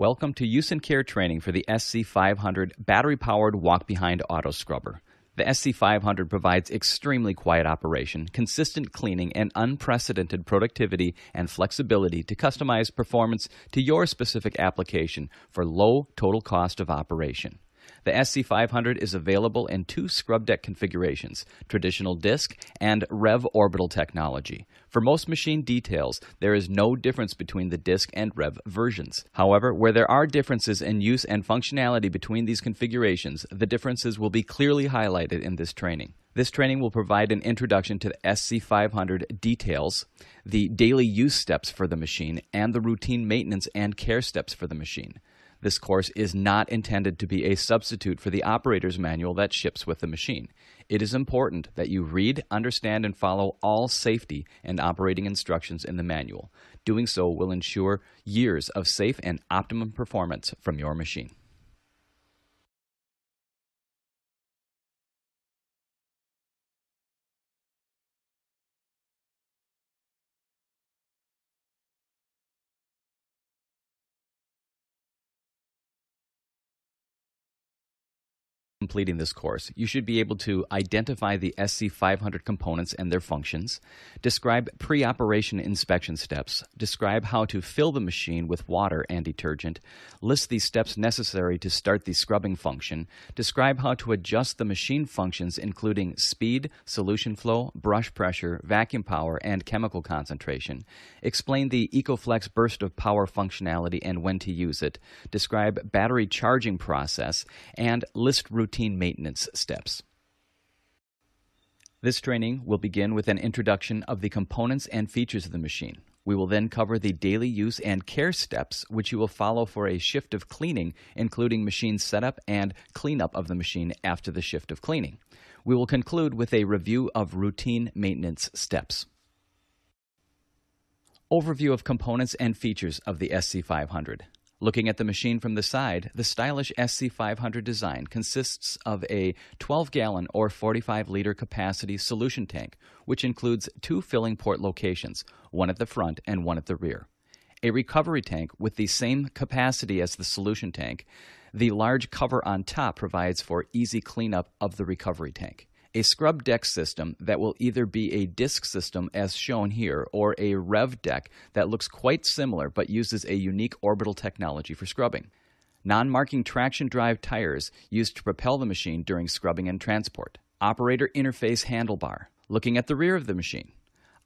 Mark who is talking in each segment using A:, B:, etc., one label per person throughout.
A: Welcome to Use and Care training for the SC500 battery powered walk behind auto scrubber. The SC500 provides extremely quiet operation, consistent cleaning, and unprecedented productivity and flexibility to customize performance to your specific application for low total cost of operation. The SC500 is available in two scrub deck configurations traditional disc and Rev orbital technology. For most machine details, there is no difference between the disc and Rev versions. However, where there are differences in use and functionality between these configurations, the differences will be clearly highlighted in this training. This training will provide an introduction to the SC500 details, the daily use steps for the machine, and the routine maintenance and care steps for the machine. This course is not intended to be a substitute for the operator's manual that ships with the machine. It is important that you read, understand, and follow all safety and operating instructions in the manual. Doing so will ensure years of safe and optimum performance from your machine. Completing this course, you should be able to identify the SC500 components and their functions, describe pre operation inspection steps, describe how to fill the machine with water and detergent, list the steps necessary to start the scrubbing function, describe how to adjust the machine functions, including speed, solution flow, brush pressure, vacuum power, and chemical concentration, explain the EcoFlex burst of power functionality and when to use it, describe battery charging process, and list routine routine maintenance steps. This training will begin with an introduction of the components and features of the machine. We will then cover the daily use and care steps, which you will follow for a shift of cleaning, including machine setup and cleanup of the machine after the shift of cleaning. We will conclude with a review of routine maintenance steps. Overview of components and features of the SC500. Looking at the machine from the side, the stylish SC500 design consists of a 12 gallon or 45 liter capacity solution tank, which includes two filling port locations, one at the front and one at the rear. A recovery tank with the same capacity as the solution tank. The large cover on top provides for easy cleanup of the recovery tank a scrub deck system that will either be a disc system as shown here or a rev deck that looks quite similar but uses a unique orbital technology for scrubbing. Non-marking traction drive tires used to propel the machine during scrubbing and transport. Operator interface handlebar, looking at the rear of the machine.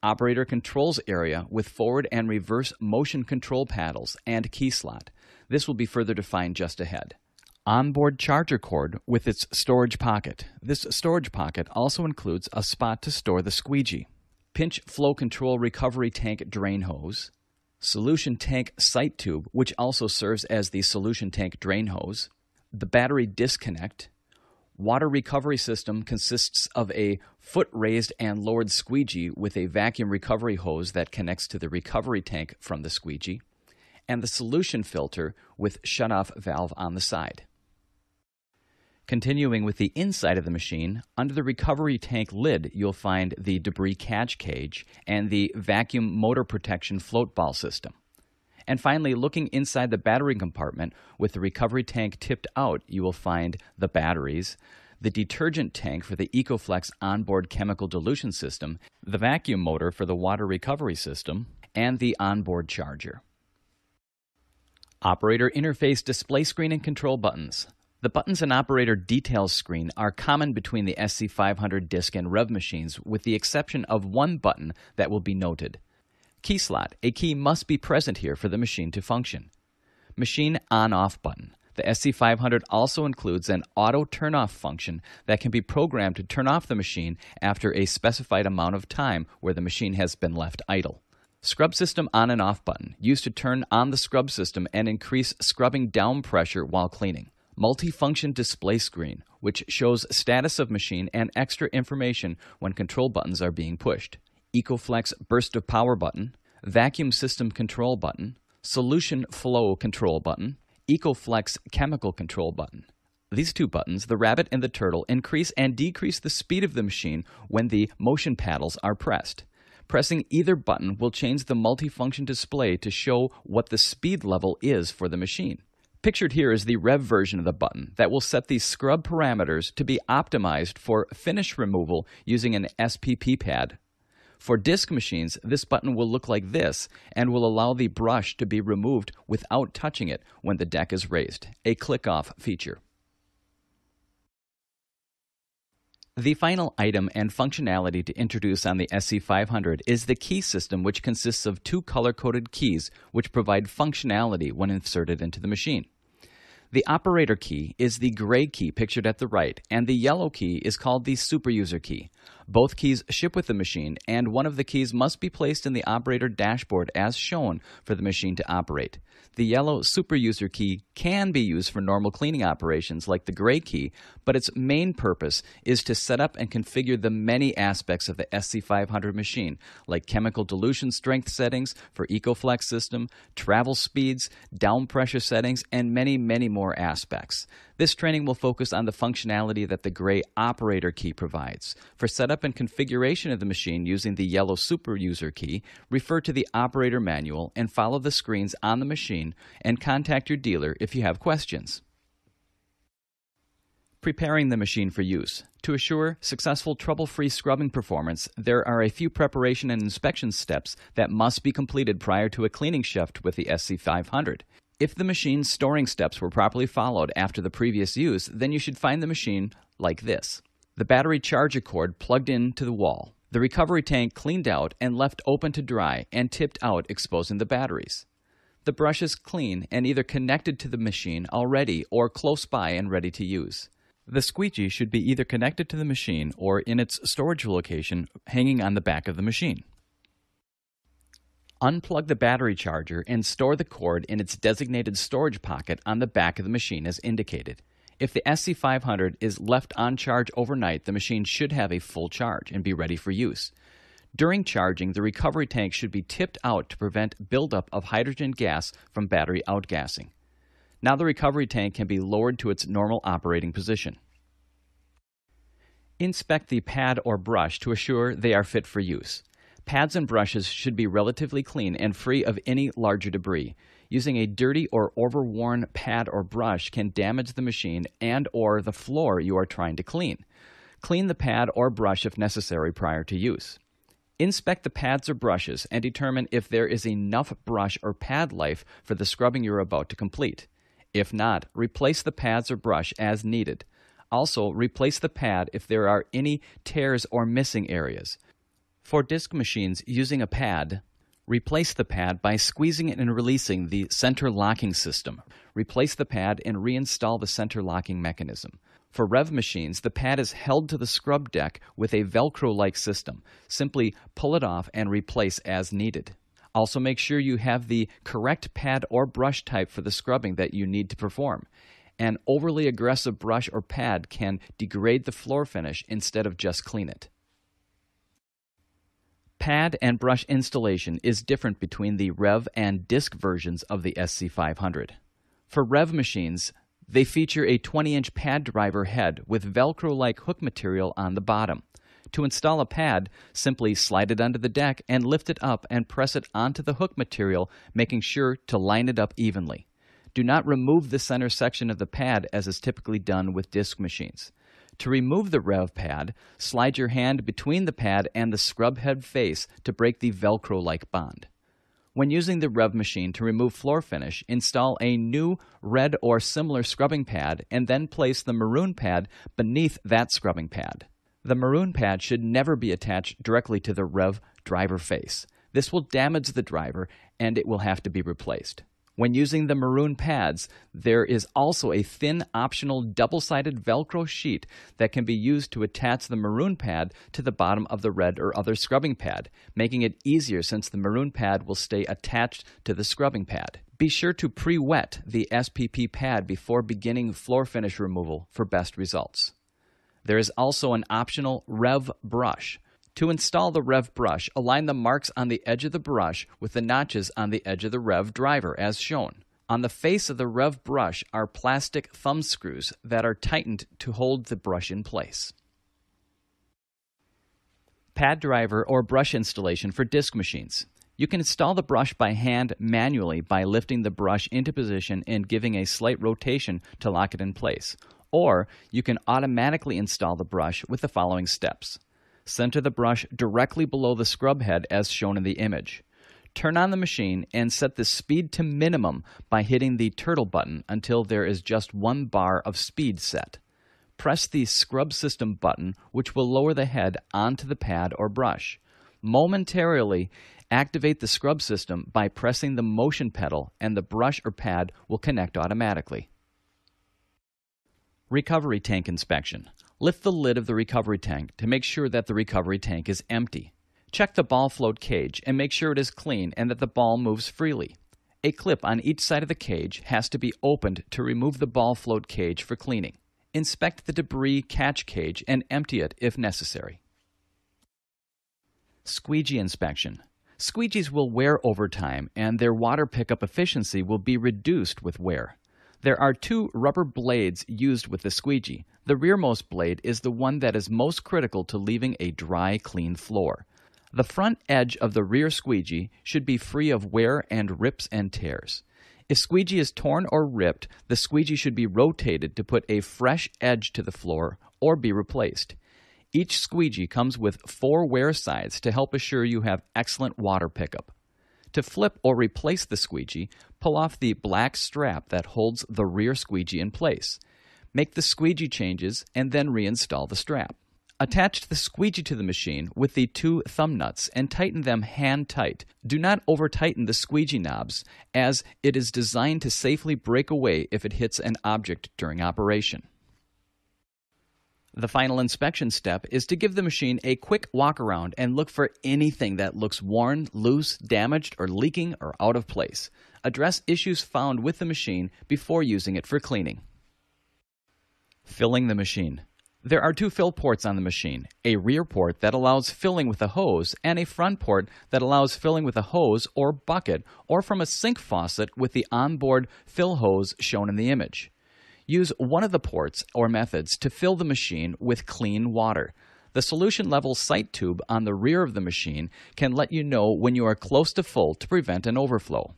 A: Operator controls area with forward and reverse motion control paddles and key slot. This will be further defined just ahead onboard charger cord with its storage pocket. This storage pocket also includes a spot to store the squeegee, pinch flow control recovery tank drain hose, solution tank sight tube, which also serves as the solution tank drain hose, the battery disconnect. Water recovery system consists of a foot raised and lowered squeegee with a vacuum recovery hose that connects to the recovery tank from the squeegee, and the solution filter with shutoff valve on the side. Continuing with the inside of the machine, under the recovery tank lid, you'll find the debris catch cage and the vacuum motor protection float ball system. And finally, looking inside the battery compartment with the recovery tank tipped out, you will find the batteries, the detergent tank for the EcoFlex onboard chemical dilution system, the vacuum motor for the water recovery system, and the onboard charger. Operator interface display screen and control buttons. The buttons and operator details screen are common between the SC500 disk and Rev machines, with the exception of one button that will be noted. Key slot. A key must be present here for the machine to function. Machine on-off button. The SC500 also includes an auto turn-off function that can be programmed to turn off the machine after a specified amount of time where the machine has been left idle. Scrub system on and off button, used to turn on the scrub system and increase scrubbing down pressure while cleaning multifunction display screen, which shows status of machine and extra information when control buttons are being pushed. EcoFlex burst of power button, vacuum system control button, solution flow control button, EcoFlex chemical control button. These two buttons, the rabbit and the turtle, increase and decrease the speed of the machine when the motion paddles are pressed. Pressing either button will change the multifunction display to show what the speed level is for the machine. Pictured here is the rev version of the button that will set the scrub parameters to be optimized for finish removal using an SPP pad. For disc machines, this button will look like this and will allow the brush to be removed without touching it when the deck is raised, a click-off feature. The final item and functionality to introduce on the SC500 is the key system which consists of two color-coded keys which provide functionality when inserted into the machine. The operator key is the gray key pictured at the right, and the yellow key is called the superuser key. Both keys ship with the machine, and one of the keys must be placed in the operator dashboard as shown for the machine to operate. The yellow superuser key can be used for normal cleaning operations like the gray key, but its main purpose is to set up and configure the many aspects of the SC500 machine, like chemical dilution strength settings for EcoFlex system, travel speeds, down pressure settings, and many, many more aspects. This training will focus on the functionality that the gray operator key provides. For setup and configuration of the machine using the yellow super user key, refer to the operator manual and follow the screens on the machine and contact your dealer if you have questions. Preparing the machine for use. To assure successful trouble-free scrubbing performance, there are a few preparation and inspection steps that must be completed prior to a cleaning shift with the SC500. If the machine's storing steps were properly followed after the previous use, then you should find the machine like this. The battery charger cord plugged into the wall. The recovery tank cleaned out and left open to dry and tipped out exposing the batteries. The brush is clean and either connected to the machine already or close by and ready to use. The squeegee should be either connected to the machine or in its storage location hanging on the back of the machine. Unplug the battery charger and store the cord in its designated storage pocket on the back of the machine as indicated. If the SC500 is left on charge overnight, the machine should have a full charge and be ready for use. During charging, the recovery tank should be tipped out to prevent buildup of hydrogen gas from battery outgassing. Now the recovery tank can be lowered to its normal operating position. Inspect the pad or brush to assure they are fit for use. Pads and brushes should be relatively clean and free of any larger debris. Using a dirty or overworn pad or brush can damage the machine and or the floor you are trying to clean. Clean the pad or brush if necessary prior to use. Inspect the pads or brushes and determine if there is enough brush or pad life for the scrubbing you're about to complete. If not, replace the pads or brush as needed. Also, replace the pad if there are any tears or missing areas. For disc machines using a pad, replace the pad by squeezing it and releasing the center locking system. Replace the pad and reinstall the center locking mechanism. For rev machines, the pad is held to the scrub deck with a Velcro like system. Simply pull it off and replace as needed. Also, make sure you have the correct pad or brush type for the scrubbing that you need to perform. An overly aggressive brush or pad can degrade the floor finish instead of just clean it. Pad and brush installation is different between the REV and disc versions of the SC500. For REV machines, they feature a 20 inch pad driver head with Velcro like hook material on the bottom. To install a pad, simply slide it under the deck and lift it up and press it onto the hook material, making sure to line it up evenly. Do not remove the center section of the pad as is typically done with disc machines. To remove the rev pad, slide your hand between the pad and the scrub head face to break the Velcro like bond. When using the rev machine to remove floor finish, install a new red or similar scrubbing pad and then place the maroon pad beneath that scrubbing pad. The maroon pad should never be attached directly to the rev driver face. This will damage the driver and it will have to be replaced. When using the maroon pads, there is also a thin optional double-sided Velcro sheet that can be used to attach the maroon pad to the bottom of the red or other scrubbing pad, making it easier since the maroon pad will stay attached to the scrubbing pad. Be sure to pre-wet the SPP pad before beginning floor finish removal for best results. There is also an optional Rev brush to install the Rev brush, align the marks on the edge of the brush with the notches on the edge of the Rev driver as shown. On the face of the Rev brush are plastic thumb screws that are tightened to hold the brush in place. Pad driver or brush installation for disc machines. You can install the brush by hand manually by lifting the brush into position and giving a slight rotation to lock it in place. Or you can automatically install the brush with the following steps. Center the brush directly below the scrub head as shown in the image. Turn on the machine and set the speed to minimum by hitting the turtle button until there is just one bar of speed set. Press the scrub system button, which will lower the head onto the pad or brush. Momentarily, Activate the scrub system by pressing the motion pedal and the brush or pad will connect automatically. Recovery tank inspection. Lift the lid of the recovery tank to make sure that the recovery tank is empty. Check the ball float cage and make sure it is clean and that the ball moves freely. A clip on each side of the cage has to be opened to remove the ball float cage for cleaning. Inspect the debris catch cage and empty it if necessary. Squeegee inspection. Squeegees will wear over time, and their water pickup efficiency will be reduced with wear. There are two rubber blades used with the squeegee. The rearmost blade is the one that is most critical to leaving a dry, clean floor. The front edge of the rear squeegee should be free of wear and rips and tears. If squeegee is torn or ripped, the squeegee should be rotated to put a fresh edge to the floor or be replaced. Each squeegee comes with four wear sides to help assure you have excellent water pickup. To flip or replace the squeegee, pull off the black strap that holds the rear squeegee in place. Make the squeegee changes and then reinstall the strap. Attach the squeegee to the machine with the two thumb nuts and tighten them hand tight. Do not over tighten the squeegee knobs, as it is designed to safely break away if it hits an object during operation. The final inspection step is to give the machine a quick walk around and look for anything that looks worn, loose, damaged, or leaking or out of place. Address issues found with the machine before using it for cleaning. Filling the machine. There are two fill ports on the machine a rear port that allows filling with a hose, and a front port that allows filling with a hose or bucket or from a sink faucet with the onboard fill hose shown in the image. Use one of the ports or methods to fill the machine with clean water. The solution level sight tube on the rear of the machine can let you know when you are close to full to prevent an overflow.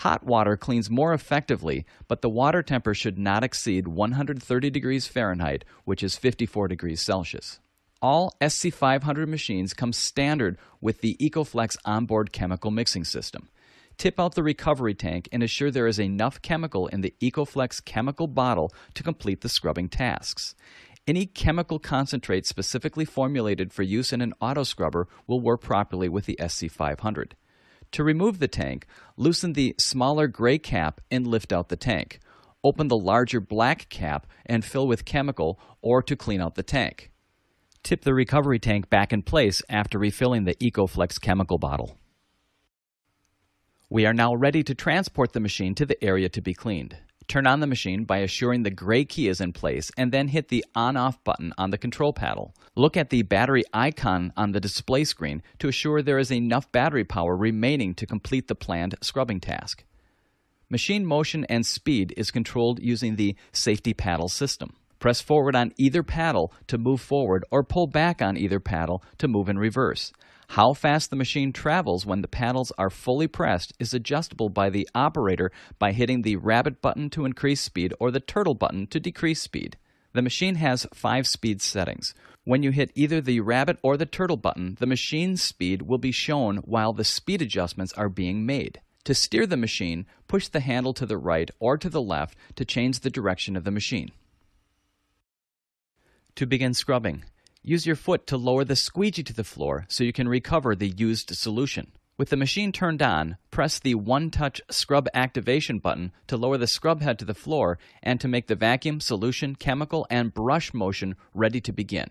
A: Hot water cleans more effectively, but the water temper should not exceed 130 degrees Fahrenheit, which is 54 degrees Celsius. All SC500 machines come standard with the EcoFlex onboard chemical mixing system. Tip out the recovery tank and assure there is enough chemical in the EcoFlex chemical bottle to complete the scrubbing tasks. Any chemical concentrate specifically formulated for use in an auto scrubber will work properly with the SC500. To remove the tank, loosen the smaller gray cap and lift out the tank. Open the larger black cap and fill with chemical or to clean out the tank. Tip the recovery tank back in place after refilling the EcoFlex chemical bottle. We are now ready to transport the machine to the area to be cleaned. Turn on the machine by assuring the gray key is in place and then hit the on off button on the control panel. Look at the battery icon on the display screen to assure there is enough battery power remaining to complete the planned scrubbing task. Machine motion and speed is controlled using the safety paddle system. Press forward on either paddle to move forward or pull back on either paddle to move in reverse. How fast the machine travels when the paddles are fully pressed is adjustable by the operator by hitting the rabbit button to increase speed or the turtle button to decrease speed. The machine has five speed settings. When you hit either the rabbit or the turtle button, the machine's speed will be shown while the speed adjustments are being made. To steer the machine, push the handle to the right or to the left to change the direction of the machine. To begin scrubbing, Use your foot to lower the squeegee to the floor so you can recover the used solution. With the machine turned on, press the one touch scrub activation button to lower the scrub head to the floor and to make the vacuum, solution, chemical, and brush motion ready to begin.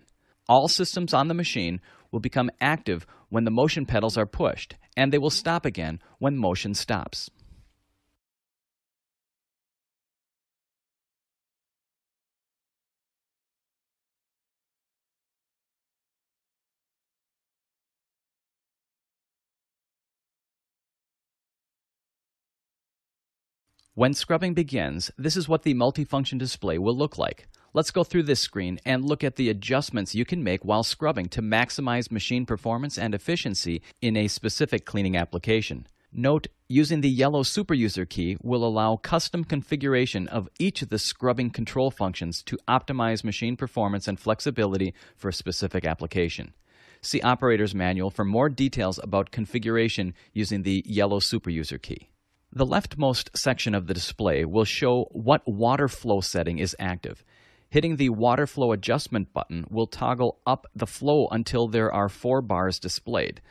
A: All systems on the machine will become active when the motion pedals are pushed, and they will stop again when motion stops. When scrubbing begins, this is what the multifunction display will look like. Let's go through this screen and look at the adjustments you can make while scrubbing to maximize machine performance and efficiency in a specific cleaning application. Note, using the yellow superuser key will allow custom configuration of each of the scrubbing control functions to optimize machine performance and flexibility for a specific application. See Operator's Manual for more details about configuration using the yellow superuser key. The leftmost section of the display will show what water flow setting is active. Hitting the water flow adjustment button will toggle up the flow until there are four bars displayed.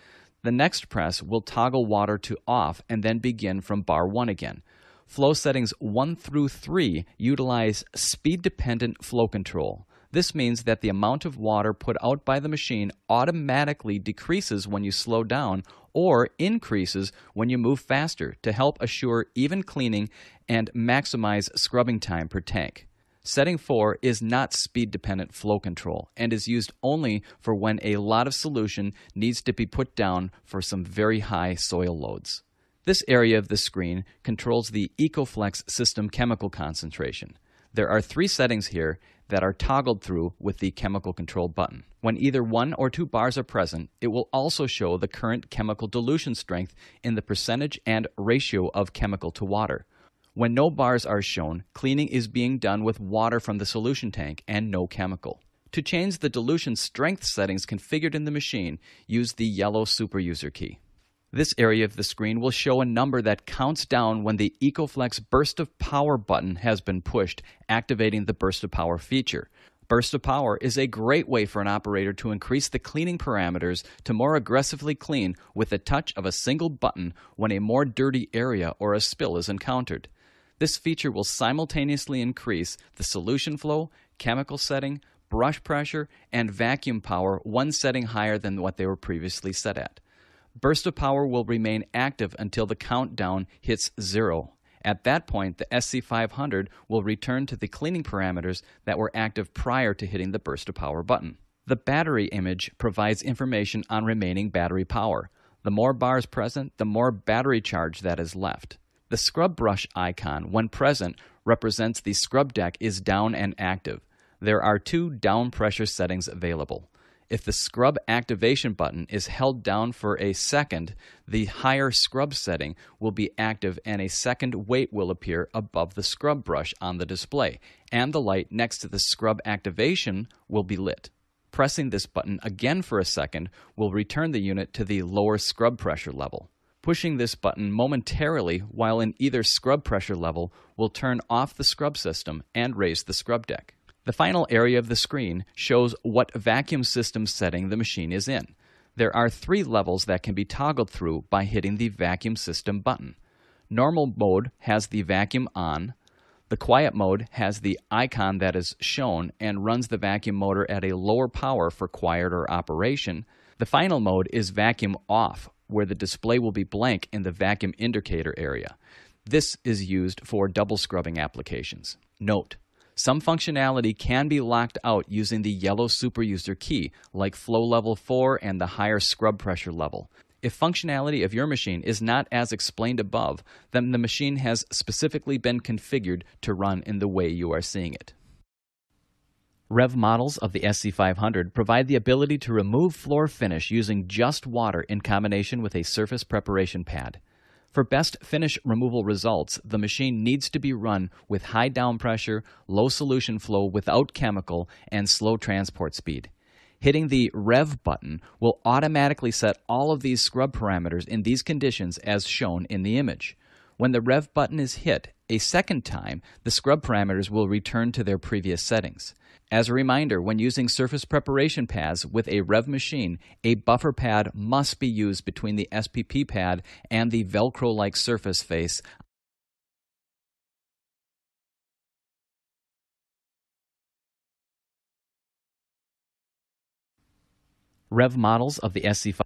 A: The next press will toggle water to off and then begin from bar 1 again. Flow settings 1 through 3 utilize speed dependent flow control. This means that the amount of water put out by the machine automatically decreases when you slow down or increases when you move faster to help assure even cleaning and maximize scrubbing time per tank. Setting 4 is not speed dependent flow control and is used only for when a lot of solution needs to be put down for some very high soil loads. This area of the screen controls the EcoFlex system chemical concentration. There are three settings here that are toggled through with the chemical control button. When either one or two bars are present, it will also show the current chemical dilution strength in the percentage and ratio of chemical to water. When no bars are shown, cleaning is being done with water from the solution tank and no chemical. To change the dilution strength settings configured in the machine, use the yellow superuser key. This area of the screen will show a number that counts down when the EcoFlex Burst of Power button has been pushed, activating the Burst of Power feature. Burst of Power is a great way for an operator to increase the cleaning parameters to more aggressively clean with the touch of a single button when a more dirty area or a spill is encountered. This feature will simultaneously increase the solution flow, chemical setting, brush pressure, and vacuum power one setting higher than what they were previously set at. Burst of power will remain active until the countdown hits zero. At that point, the SC500 will return to the cleaning parameters that were active prior to hitting the burst of power button. The battery image provides information on remaining battery power. The more bars present, the more battery charge that is left. The scrub brush icon, when present, represents the scrub deck is down and active. There are two down pressure settings available. If the scrub activation button is held down for a second, the higher scrub setting will be active and a second weight will appear above the scrub brush on the display, and the light next to the scrub activation will be lit. Pressing this button again for a second will return the unit to the lower scrub pressure level. Pushing this button momentarily while in either scrub pressure level will turn off the scrub system and raise the scrub deck. The final area of the screen shows what vacuum system setting the machine is in. There are three levels that can be toggled through by hitting the vacuum system button. Normal mode has the vacuum on. The quiet mode has the icon that is shown and runs the vacuum motor at a lower power for quieter operation. The final mode is vacuum off, where the display will be blank in the vacuum indicator area. This is used for double scrubbing applications. Note, some functionality can be locked out using the yellow superuser key, like flow level 4 and the higher scrub pressure level. If functionality of your machine is not as explained above, then the machine has specifically been configured to run in the way you are seeing it. Rev models of the SC500 provide the ability to remove floor finish using just water in combination with a surface preparation pad. For best finish removal results, the machine needs to be run with high down pressure, low solution flow without chemical, and slow transport speed. Hitting the Rev button will automatically set all of these scrub parameters in these conditions as shown in the image. When the Rev button is hit a second time, the scrub parameters will return to their previous settings. As a reminder, when using surface preparation pads with a Rev machine, a buffer pad must be used between the SPP pad and the Velcro-like surface face Rev models of the SC5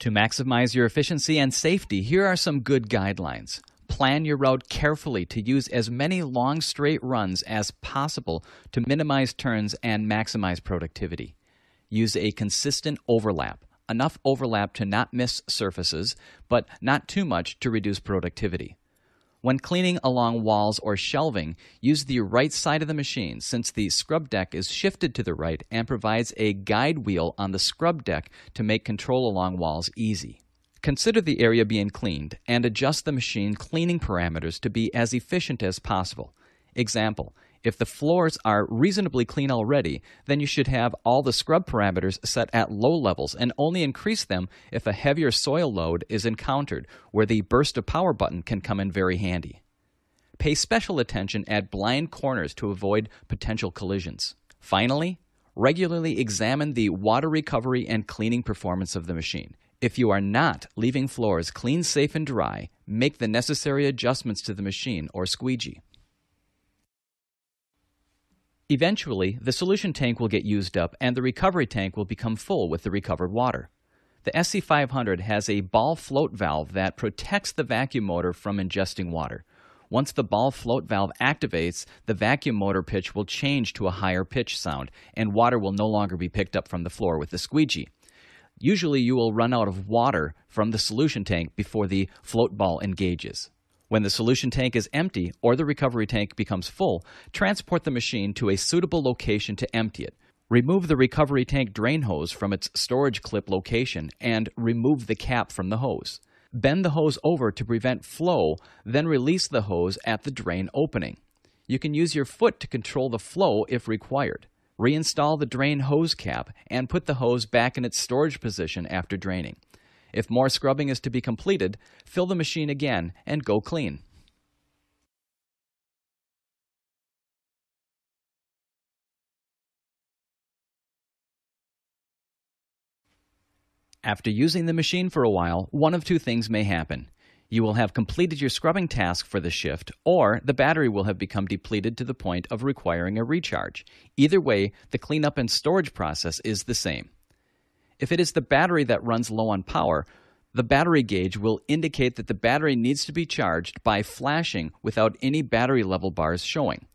A: To maximize your efficiency and safety, here are some good guidelines. Plan your route carefully to use as many long straight runs as possible to minimize turns and maximize productivity. Use a consistent overlap, enough overlap to not miss surfaces, but not too much to reduce productivity. When cleaning along walls or shelving, use the right side of the machine since the scrub deck is shifted to the right and provides a guide wheel on the scrub deck to make control along walls easy. Consider the area being cleaned and adjust the machine cleaning parameters to be as efficient as possible. Example, if the floors are reasonably clean already, then you should have all the scrub parameters set at low levels and only increase them if a heavier soil load is encountered, where the burst of power button can come in very handy. Pay special attention at blind corners to avoid potential collisions. Finally, regularly examine the water recovery and cleaning performance of the machine. If you are not leaving floors clean, safe, and dry, make the necessary adjustments to the machine or squeegee. Eventually, the solution tank will get used up and the recovery tank will become full with the recovered water. The SC500 has a ball float valve that protects the vacuum motor from ingesting water. Once the ball float valve activates, the vacuum motor pitch will change to a higher pitch sound, and water will no longer be picked up from the floor with the squeegee. Usually, you will run out of water from the solution tank before the float ball engages. When the solution tank is empty or the recovery tank becomes full, transport the machine to a suitable location to empty it. Remove the recovery tank drain hose from its storage clip location and remove the cap from the hose. Bend the hose over to prevent flow, then release the hose at the drain opening. You can use your foot to control the flow if required. Reinstall the drain hose cap and put the hose back in its storage position after draining. If more scrubbing is to be completed, fill the machine again and go clean. After using the machine for a while, one of two things may happen. You will have completed your scrubbing task for the shift, or the battery will have become depleted to the point of requiring a recharge. Either way, the cleanup and storage process is the same. If it is the battery that runs low on power, the battery gauge will indicate that the battery needs to be charged by flashing without any battery level bars showing.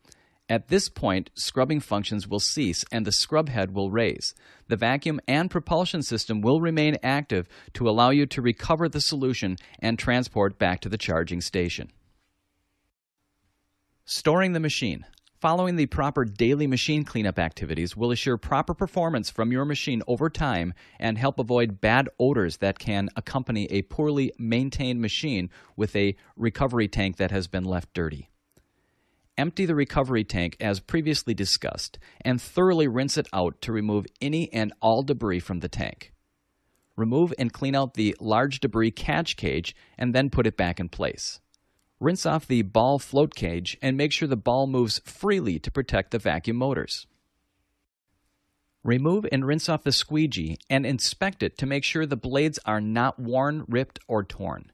A: At this point, scrubbing functions will cease and the scrub head will raise. The vacuum and propulsion system will remain active to allow you to recover the solution and transport back to the charging station. Storing the machine. Following the proper daily machine cleanup activities will assure proper performance from your machine over time and help avoid bad odors that can accompany a poorly maintained machine with a recovery tank that has been left dirty. Empty the recovery tank as previously discussed and thoroughly rinse it out to remove any and all debris from the tank. Remove and clean out the large debris catch cage and then put it back in place. Rinse off the ball float cage and make sure the ball moves freely to protect the vacuum motors. Remove and rinse off the squeegee and inspect it to make sure the blades are not worn, ripped, or torn.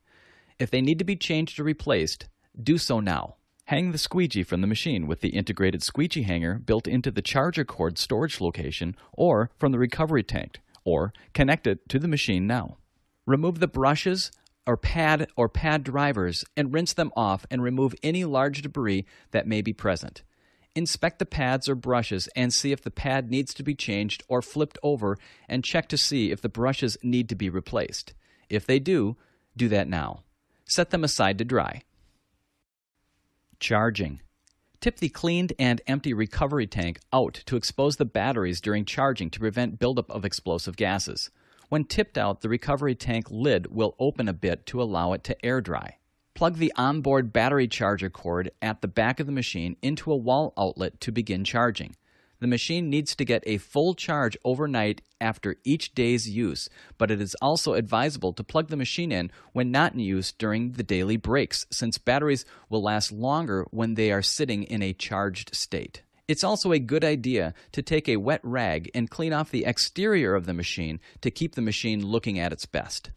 A: If they need to be changed or replaced, do so now. Hang the squeegee from the machine with the integrated squeegee hanger built into the charger cord storage location or from the recovery tank, or connect it to the machine now. Remove the brushes, or pad or pad drivers and rinse them off and remove any large debris that may be present. Inspect the pads or brushes and see if the pad needs to be changed or flipped over and check to see if the brushes need to be replaced. If they do, do that now. Set them aside to dry. Charging. Tip the cleaned and empty recovery tank out to expose the batteries during charging to prevent buildup of explosive gases. When tipped out, the recovery tank lid will open a bit to allow it to air dry. Plug the onboard battery charger cord at the back of the machine into a wall outlet to begin charging. The machine needs to get a full charge overnight after each day's use, but it is also advisable to plug the machine in when not in use during the daily breaks, since batteries will last longer when they are sitting in a charged state. It's also a good idea to take a wet rag and clean off the exterior of the machine to keep the machine looking at its best.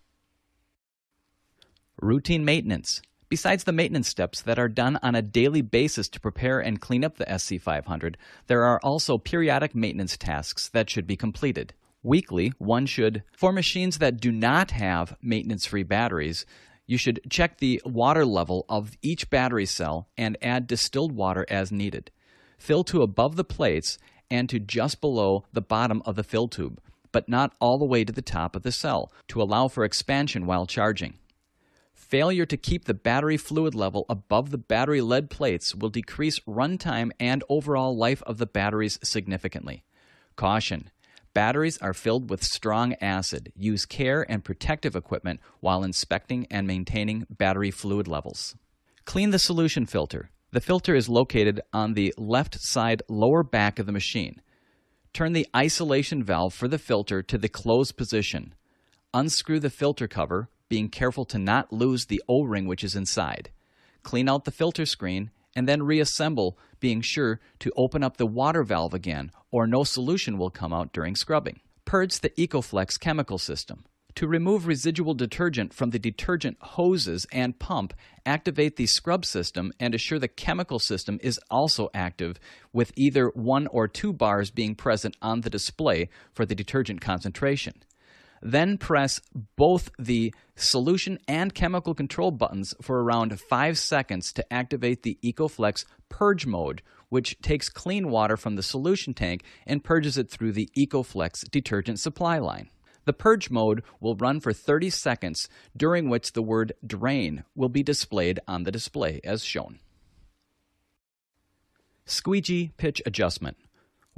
A: Routine maintenance. Besides the maintenance steps that are done on a daily basis to prepare and clean up the SC500, there are also periodic maintenance tasks that should be completed. Weekly, one should, for machines that do not have maintenance free batteries, you should check the water level of each battery cell and add distilled water as needed. Fill to above the plates and to just below the bottom of the fill tube. but not all the way to the top of the cell to allow for expansion while charging. Failure to keep the battery fluid level above the battery lead plates will decrease runtime and overall life of the batteries significantly. Caution Batteries are filled with strong acid. Use care and protective equipment while inspecting and maintaining battery fluid levels. Clean the solution filter. The filter is located on the left side lower back of the machine. Turn the isolation valve for the filter to the closed position. Unscrew the filter cover, being careful to not lose the O ring which is inside. Clean out the filter screen and then reassemble, being sure to open up the water valve again, or no solution will come out during scrubbing. Purge the EcoFlex chemical system. To remove residual detergent from the detergent hoses and pump, activate the scrub system and assure the chemical system is also active, with either one or two bars being present on the display for the detergent concentration. Then press both the solution and chemical control buttons for around 5 seconds to activate the EcoFlex purge mode, which takes clean water from the solution tank and purges it through the EcoFlex detergent supply line. The purge mode will run for 30 seconds, during which the word drain will be displayed on the display as shown. Squeegee pitch adjustment.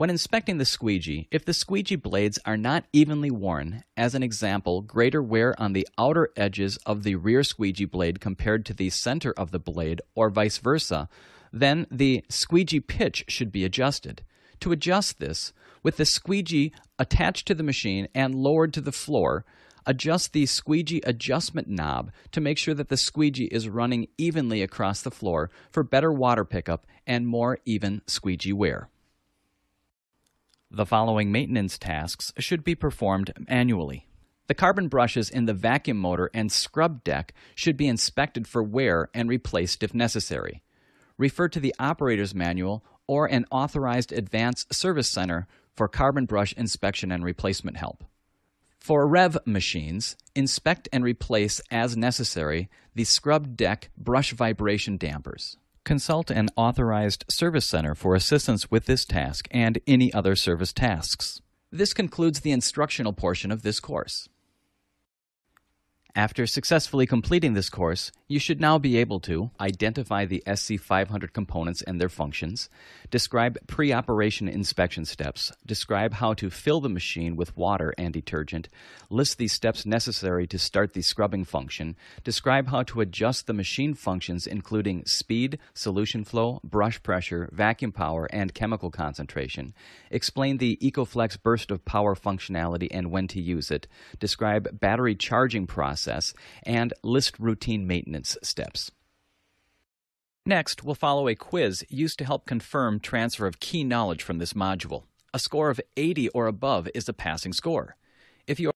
A: When inspecting the squeegee, if the squeegee blades are not evenly worn, as an example, greater wear on the outer edges of the rear squeegee blade compared to the center of the blade, or vice versa, then the squeegee pitch should be adjusted. To adjust this, with the squeegee attached to the machine and lowered to the floor, adjust the squeegee adjustment knob to make sure that the squeegee is running evenly across the floor for better water pickup and more even squeegee wear. The following maintenance tasks should be performed manually. The carbon brushes in the vacuum motor and scrub deck should be inspected for wear and replaced if necessary. Refer to the operator's manual or an authorized advanced service center for carbon brush inspection and replacement help. For REV machines, inspect and replace as necessary the scrub deck brush vibration dampers. Consult an authorized service center for assistance with this task and any other service tasks. This concludes the instructional portion of this course. After successfully completing this course, you should now be able to identify the SC500 components and their functions, describe pre-operation inspection steps, describe how to fill the machine with water and detergent, list the steps necessary to start the scrubbing function, describe how to adjust the machine functions including speed, solution flow, brush pressure, vacuum power, and chemical concentration, explain the EcoFlex burst of power functionality and when to use it, describe battery charging process process, and list routine maintenance steps. Next, we'll follow a quiz used to help confirm transfer of key knowledge from this module. A score of 80 or above is a passing score. If you